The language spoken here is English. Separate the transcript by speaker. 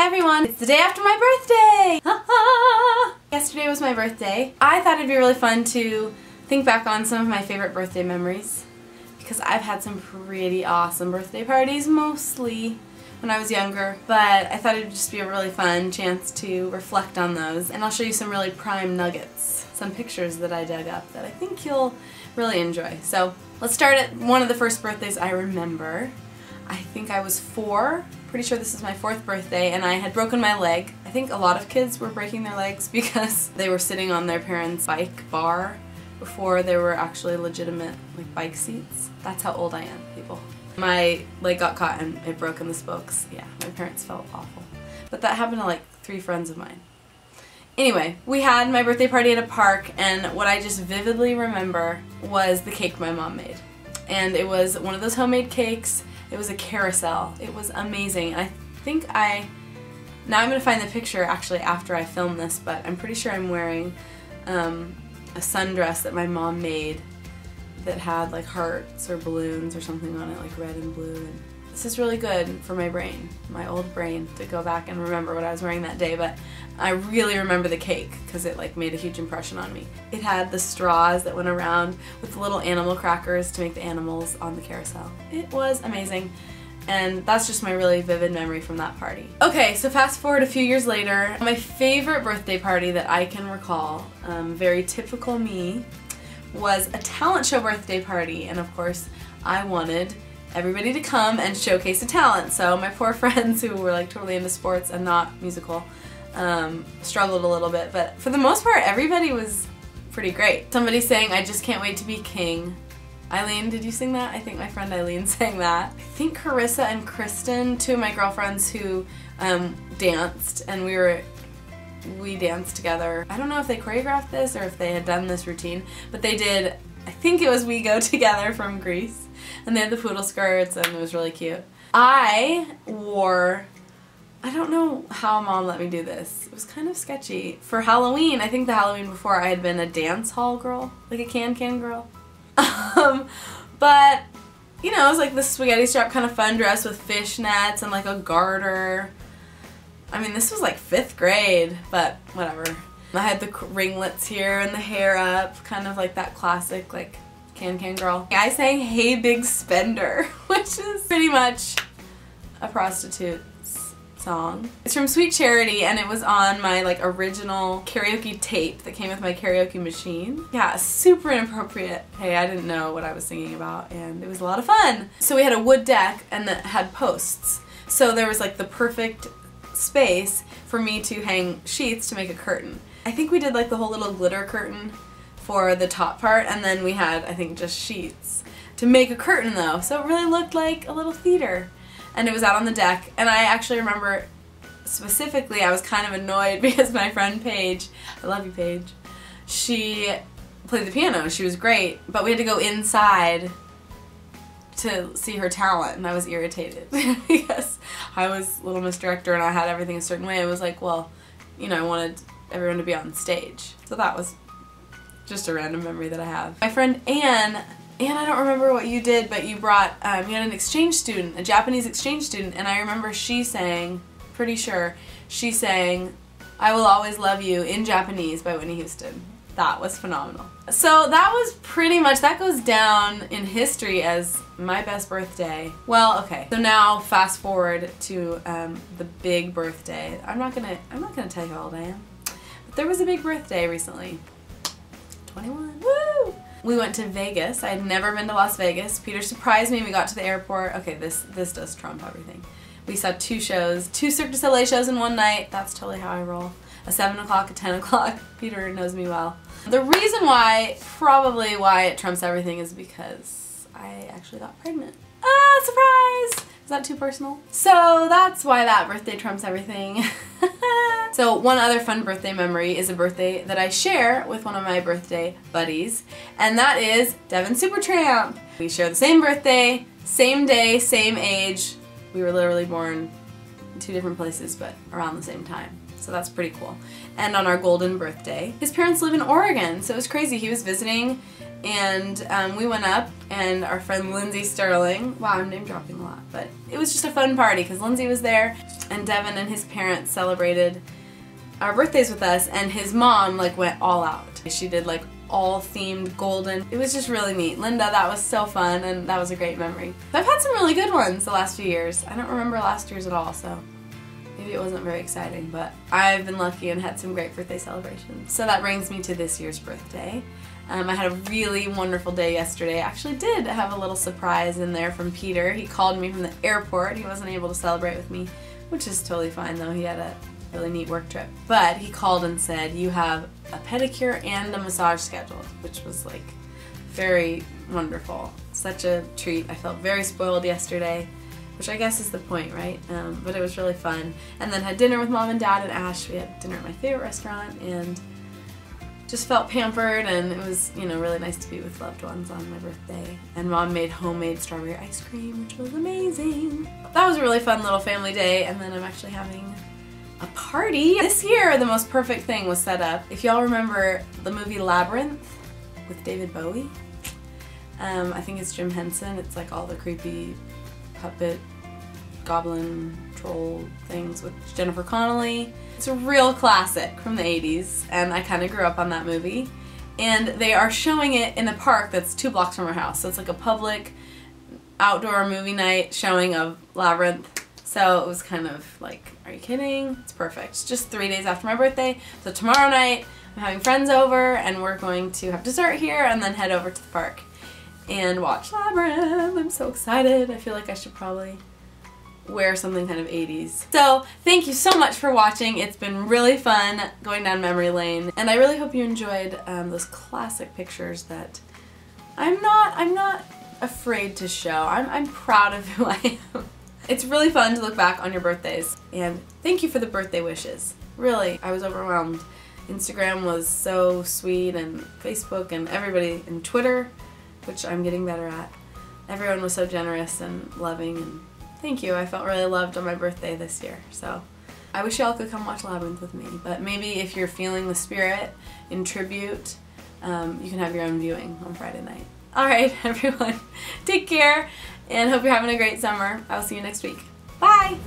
Speaker 1: Hi everyone, it's the day after my birthday! Yesterday was my birthday. I thought it'd be really fun to think back on some of my favorite birthday memories because I've had some pretty awesome birthday parties mostly when I was younger, but I thought it'd just be a really fun chance to reflect on those and I'll show you some really prime nuggets, some pictures that I dug up that I think you'll really enjoy. So let's start at one of the first birthdays I remember. I think I was four pretty sure this is my fourth birthday and I had broken my leg. I think a lot of kids were breaking their legs because they were sitting on their parents' bike bar before there were actually legitimate like bike seats. That's how old I am, people. My leg got caught and it broke in the spokes. Yeah, my parents felt awful. But that happened to like three friends of mine. Anyway, we had my birthday party at a park and what I just vividly remember was the cake my mom made. And it was one of those homemade cakes it was a carousel. It was amazing. I think I, now I'm going to find the picture actually after I film this, but I'm pretty sure I'm wearing um, a sundress that my mom made that had like hearts or balloons or something on it, like red and blue. And this is really good for my brain, my old brain, to go back and remember what I was wearing that day, but I really remember the cake because it like made a huge impression on me. It had the straws that went around with the little animal crackers to make the animals on the carousel. It was amazing and that's just my really vivid memory from that party. Okay, so fast forward a few years later, my favorite birthday party that I can recall, um, very typical me, was a talent show birthday party and of course I wanted everybody to come and showcase a talent. So my poor friends who were like totally into sports and not musical um, struggled a little bit, but for the most part everybody was pretty great. Somebody saying, I just can't wait to be king. Eileen, did you sing that? I think my friend Eileen sang that. I think Carissa and Kristen, two of my girlfriends who um, danced and we were we danced together. I don't know if they choreographed this or if they had done this routine, but they did, I think it was We Go Together from Grease and they had the poodle skirts and it was really cute. I wore I don't know how mom let me do this. It was kind of sketchy. For Halloween, I think the Halloween before I had been a dance hall girl, like a can-can girl. um, but, you know, it was like the spaghetti strap kind of fun dress with fishnets and like a garter. I mean, this was like fifth grade, but whatever. I had the ringlets here and the hair up, kind of like that classic like can Can Girl. I sang Hey Big Spender, which is pretty much a prostitute song. It's from Sweet Charity and it was on my like original karaoke tape that came with my karaoke machine. Yeah, super inappropriate. Hey, I didn't know what I was singing about and it was a lot of fun. So we had a wood deck and that had posts. So there was like the perfect space for me to hang sheets to make a curtain. I think we did like the whole little glitter curtain for the top part and then we had I think just sheets to make a curtain though. So it really looked like a little theater. And it was out on the deck. And I actually remember specifically I was kind of annoyed because my friend Paige I love you Paige she played the piano. She was great. But we had to go inside to see her talent and I was irritated because I was Little Miss Director and I had everything a certain way. I was like well you know I wanted everyone to be on stage. So that was just a random memory that I have. My friend Anne, Anne, I don't remember what you did, but you brought, um, you had an exchange student, a Japanese exchange student, and I remember she sang, pretty sure, she sang I Will Always Love You in Japanese by Whitney Houston. That was phenomenal. So that was pretty much, that goes down in history as my best birthday. Well, okay. So now fast forward to um, the big birthday. I'm not gonna, I'm not gonna tell you how old I am. But there was a big birthday recently. 21. Woo! We went to Vegas. I had never been to Las Vegas. Peter surprised me. We got to the airport. Okay, this this does trump everything. We saw two shows, two Cirque du Soleil shows in one night. That's totally how I roll. A 7 o'clock, a 10 o'clock. Peter knows me well. The reason why, probably why it trumps everything is because I actually got pregnant. Ah, surprise! Is that too personal? So that's why that birthday trumps everything. so one other fun birthday memory is a birthday that I share with one of my birthday buddies, and that is Devin Supertramp. We share the same birthday, same day, same age. We were literally born in two different places, but around the same time. So that's pretty cool. And on our golden birthday, his parents live in Oregon, so it was crazy. He was visiting and um, we went up and our friend Lindsey Stirling, wow I'm name dropping a lot, But it was just a fun party because Lindsey was there and Devin and his parents celebrated our birthdays with us and his mom like went all out. She did like all themed golden. It was just really neat. Linda, that was so fun and that was a great memory. I've had some really good ones the last few years. I don't remember last year's at all, so maybe it wasn't very exciting, but I've been lucky and had some great birthday celebrations. So that brings me to this year's birthday. Um, I had a really wonderful day yesterday. I actually did have a little surprise in there from Peter. He called me from the airport. He wasn't able to celebrate with me, which is totally fine though. He had a really neat work trip. But he called and said, you have a pedicure and a massage scheduled, which was like very wonderful. Such a treat. I felt very spoiled yesterday, which I guess is the point, right? Um, but it was really fun. And then had dinner with mom and dad and Ash. We had dinner at my favorite restaurant and just felt pampered and it was, you know, really nice to be with loved ones on my birthday. And mom made homemade strawberry ice cream, which was amazing. That was a really fun little family day and then I'm actually having a party. This year, the most perfect thing was set up. If y'all remember the movie Labyrinth with David Bowie, um, I think it's Jim Henson. It's like all the creepy puppet goblin troll things with Jennifer Connelly. It's a real classic from the 80s and I kind of grew up on that movie. And they are showing it in a park that's two blocks from our house. So it's like a public outdoor movie night showing of Labyrinth so it was kind of like, are you kidding? It's perfect. It's just three days after my birthday. So tomorrow night, I'm having friends over and we're going to have dessert here and then head over to the park and watch Labyrinth. I'm so excited. I feel like I should probably wear something kind of 80s. So thank you so much for watching. It's been really fun going down memory lane and I really hope you enjoyed um, those classic pictures that I'm not, I'm not afraid to show. I'm, I'm proud of who I am. It's really fun to look back on your birthdays. And thank you for the birthday wishes. Really, I was overwhelmed. Instagram was so sweet and Facebook and everybody and Twitter, which I'm getting better at. Everyone was so generous and loving and thank you. I felt really loved on my birthday this year. So I wish y'all could come watch Labyrinth with me. But maybe if you're feeling the spirit in tribute, um, you can have your own viewing on Friday night. Alright, everyone. Take care and hope you're having a great summer. I will see you next week. Bye!